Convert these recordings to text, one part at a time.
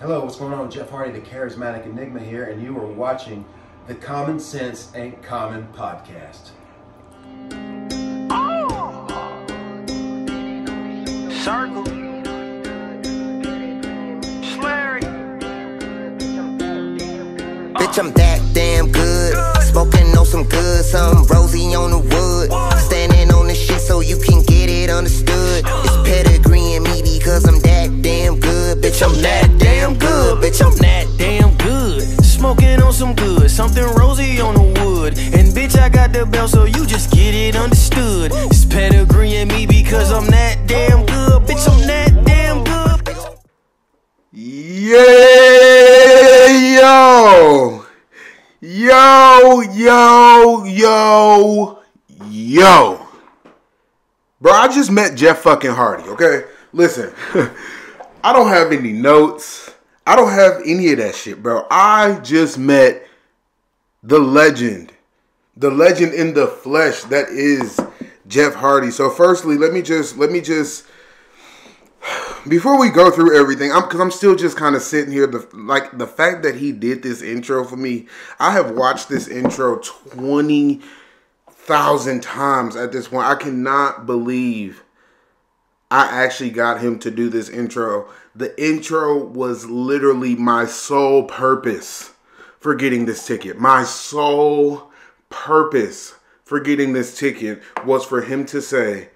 Hello, what's going on? Jeff Hardy, the Charismatic Enigma here, and you are watching the Common Sense Ain't Common podcast. Oh! Circle. Slurry. Bitch, I'm that damn good. Smoking on some good, some rosy on the wood. Standing on the shit so you can get it understood. It's pedigree in me because I'm that damn good. Bitch, I'm that get understood. It's pedigree in me because I'm that damn good. Bitch, I'm that damn good. Yeah, yo, yo, yo, yo, yo. Bro, I just met Jeff fucking Hardy, okay? Listen, I don't have any notes. I don't have any of that shit, bro. I just met the legend, the legend in the flesh that is Jeff Hardy. So, firstly, let me just, let me just, before we go through everything, I'm because I'm still just kind of sitting here. The like the fact that he did this intro for me, I have watched this intro twenty thousand times at this point. I cannot believe I actually got him to do this intro. The intro was literally my sole purpose for getting this ticket. My sole purpose for getting this ticket was for him to say,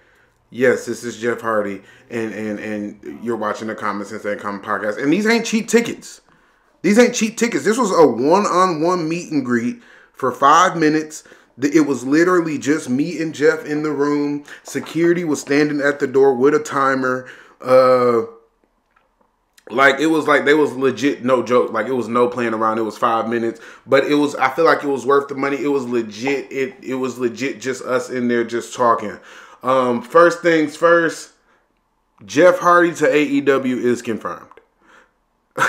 "Yes, this is Jeff Hardy, and and and you're watching the Common Sense and Common podcast." And these ain't cheap tickets. These ain't cheap tickets. This was a one-on-one meet and greet for five minutes. It was literally just me and Jeff in the room. Security was standing at the door with a timer. Uh, like it was like they was legit no joke like it was no playing around it was five minutes. But it was i feel like it was worth the money. It was legit it it was legit just us in there just talking. Um first things first jeff hardy to aew is confirmed.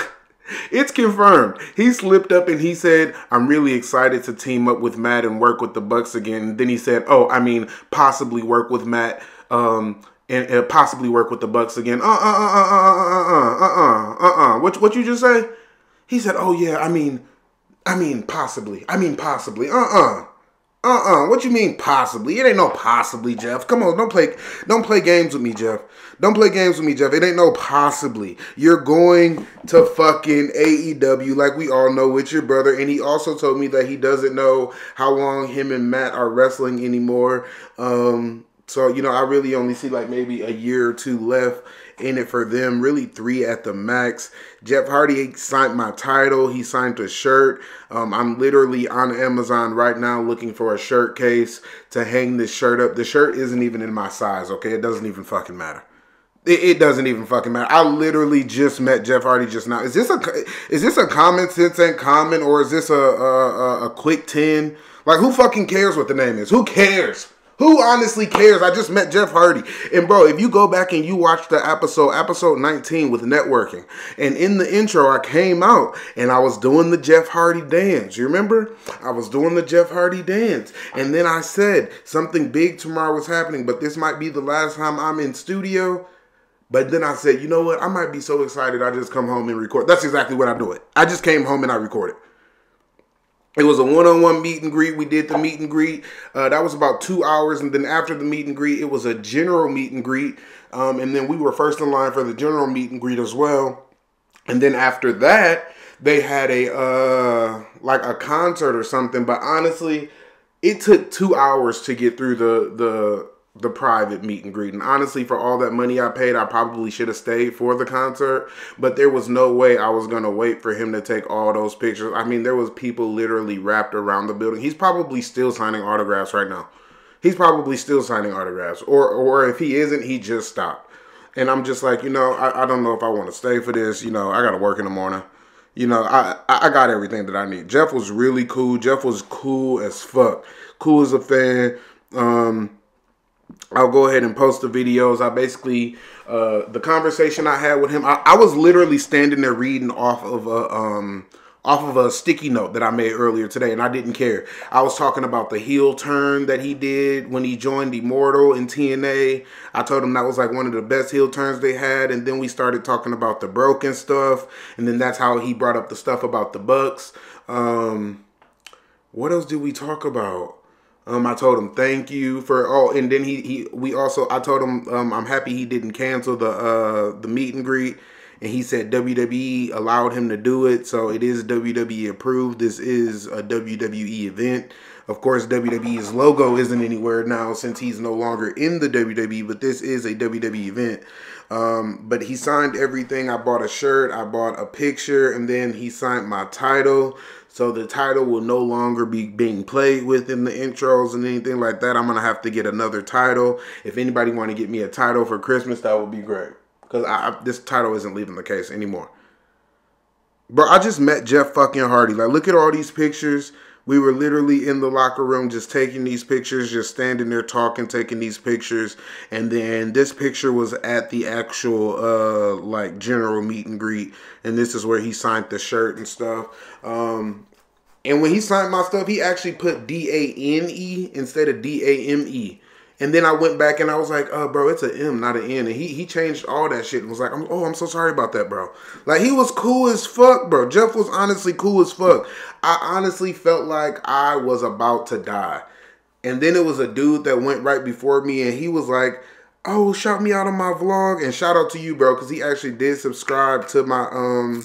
It's confirmed. He slipped up and he said i'm really excited to team up with matt and work with the bucks again. And then he said oh i mean possibly work with matt. Um and, and possibly work with the Bucks again. Uh uh uh uh uh uh uh uh uh uh. What what you just say? He said, "Oh yeah, I mean, I mean possibly. I mean possibly. Uh uh." Uh-uh. What you mean possibly? It ain't no possibly, Jeff. Come on, don't play don't play games with me, Jeff. Don't play games with me, Jeff. It ain't no possibly. You're going to fucking AEW like we all know with your brother. And he also told me that he doesn't know how long him and Matt are wrestling anymore. Um so, you know, I really only see like maybe a year or two left in it for them, really three at the max. Jeff Hardy signed my title. He signed a shirt. Um, I'm literally on Amazon right now looking for a shirt case to hang this shirt up. The shirt isn't even in my size, okay? It doesn't even fucking matter. It, it doesn't even fucking matter. I literally just met Jeff Hardy just now. Is this a is this a common sense and common or is this a a, a quick ten? Like who fucking cares what the name is? Who cares? Who honestly cares? I just met Jeff Hardy. And bro, if you go back and you watch the episode, episode 19 with networking, and in the intro, I came out and I was doing the Jeff Hardy dance. You remember? I was doing the Jeff Hardy dance. And then I said something big tomorrow was happening, but this might be the last time I'm in studio. But then I said, you know what? I might be so excited I just come home and record. That's exactly what I do it. I just came home and I recorded. It was a one-on-one meet and greet. We did the meet and greet. Uh, that was about two hours, and then after the meet and greet, it was a general meet and greet. Um, and then we were first in line for the general meet and greet as well. And then after that, they had a uh, like a concert or something. But honestly, it took two hours to get through the the the private meet and greet. And honestly, for all that money I paid, I probably should have stayed for the concert. But there was no way I was gonna wait for him to take all those pictures. I mean, there was people literally wrapped around the building. He's probably still signing autographs right now. He's probably still signing autographs, or or if he isn't, he just stopped. And I'm just like, you know, I, I don't know if I want to stay for this. You know, I got to work in the morning. You know, I I got everything that I need. Jeff was really cool. Jeff was cool as fuck. Cool as a fan. Um, I'll go ahead and post the videos. I basically uh, the conversation I had with him. I, I, was literally standing there reading off of a um off of a sticky note that I made earlier today, and I didn't care. I was talking about the heel turn that he did when he joined Immortal in TNA. I told him that was like one of the best heel turns they had, and then we started talking about the broken stuff, and then that's how he brought up the stuff about the Bucks. Um, what else did we talk about? Um, I told him thank you for all, and then he he we also I told him um, I'm happy he didn't cancel the uh the meet and greet and he said WWE allowed him to do it, so it is WWE approved. This is a WWE event. Of course, WWE's logo isn't anywhere now since he's no longer in the WWE, but this is a WWE event. Um, but he signed everything. I bought a shirt, I bought a picture, and then he signed my title. So the title will no longer be being played with in the intros and anything like that. I'm gonna have to get another title. If anybody want to get me a title for Christmas, that would be great because this title isn't leaving the case anymore. Bro, I just met Jeff fucking Hardy. Like, look at all these pictures. We were literally in the locker room just taking these pictures, just standing there talking, taking these pictures. And then this picture was at the actual, uh, like, general meet and greet. And this is where he signed the shirt and stuff. Um, and when he signed my stuff, he actually put D A N E instead of D A M E. And then I went back and I was like, "Oh, bro, it's an M, not an N." And he he changed all that shit and was like, "Oh, I'm so sorry about that, bro." Like he was cool as fuck, bro. Jeff was honestly cool as fuck. I honestly felt like I was about to die. And then it was a dude that went right before me and he was like, "Oh, shout me out on my vlog." And shout out to you, bro, cuz he actually did subscribe to my um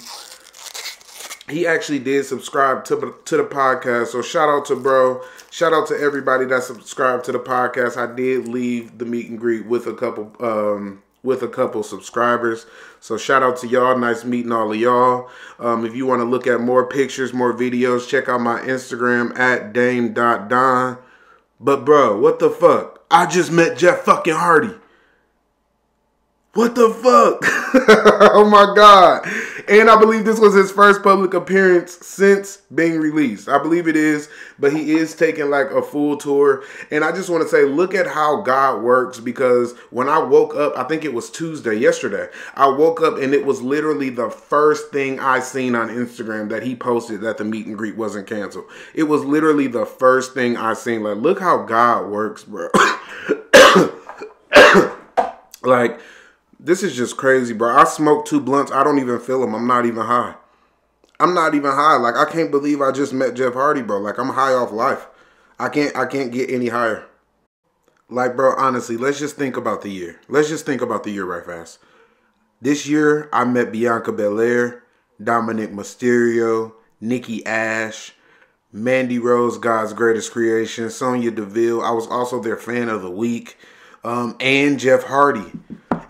he actually did subscribe to to the podcast. So shout out to bro. Shout out to everybody that subscribed to the podcast. I did leave the meet and greet with a couple um with a couple subscribers. So shout out to y'all. Nice meeting all of y'all. Um, if you want to look at more pictures, more videos, check out my Instagram at dame.don. But bro, what the fuck? I just met Jeff fucking Hardy. What the fuck? oh my god. And I believe this was his first public appearance since being released. I believe it is, but he is taking like a full tour. And I just want to say, look at how God works because when I woke up, I think it was Tuesday, yesterday, I woke up and it was literally the first thing I seen on Instagram that he posted that the meet and greet wasn't canceled. It was literally the first thing I seen. Like, look how God works, bro. like, this is just crazy, bro. I smoked two blunts. I don't even feel them. I'm not even high. I'm not even high. Like I can't believe I just met Jeff Hardy, bro. Like I'm high off life. I can't I can't get any higher. Like, bro, honestly, let's just think about the year. Let's just think about the year right fast. This year, I met Bianca Belair, Dominik Mysterio, Nikki Ash, Mandy Rose, God's Greatest Creation, Sonya Deville. I was also their fan of the week, um, and Jeff Hardy.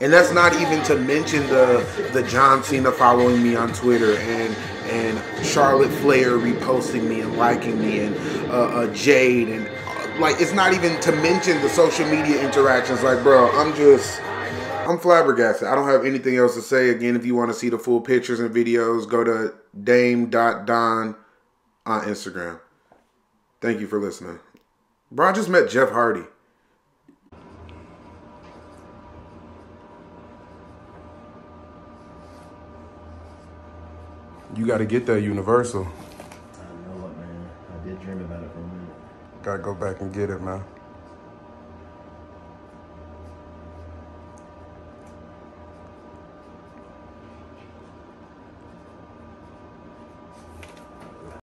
And that's not even to mention the the John Cena following me on Twitter and and Charlotte Flair reposting me and liking me and uh, uh, Jade and uh, like it's not even to mention the social media interactions. Like, bro, I'm just I'm flabbergasted. I don't have anything else to say. Again, if you want to see the full pictures and videos, go to dame.don on Instagram. Thank you for listening. Bro, I just met Jeff Hardy. You got to get that Universal. I know it, man. I did dream about it for a minute. Got to go back and get it, man.